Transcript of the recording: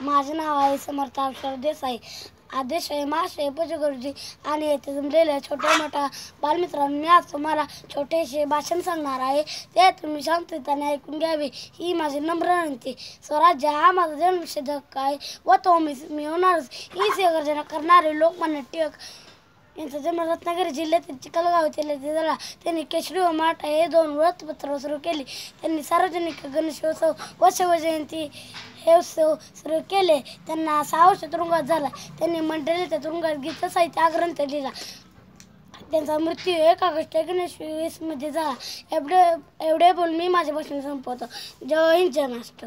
माझं नाव आहे समर्थ अक्षर देसाई. आदेश आहे महाशय गुरुजी. आणि येथे जमलेल्या छोट्या मोठ्या बालमित्रांनो मी आज तुम्हाला छोटेसे भाषण सांगणार आहे. ते तुम्ही शांततेने ऐकून घ्यावे ही माझी नम्र विनंती. स्वराज्य हा माझा जन्मसिद्ध आहे व तो मी मिळवणारच ही सेगर्जना करणारे लोकमान्य टिळक यांचा जन्म रत्नागिरी जिल्ह्यातील चिखलगाव जिल्ह्यातील झाला. त्यांनी केशरी व माटा हे दोन वृत्तपत्र सुरू केली. त्यांनी सार्वजनिक गणेशोत्सव व शिवजयंती हे उत्सव सुरू केले. त्यांना सहा वर्ष तुरुंगात झाला. त्यांनी मंडळीच्या तुरुंगात गीत साहित्य ग्रंथ लिहिला. त्यांचा मृत्यू एक ऑगस्ट एकोणीसशे वीसमध्ये झाला. एवढे एवढे बोल मी माझे भाषण संपवतो. जय हिंद जय महाराष्ट्र.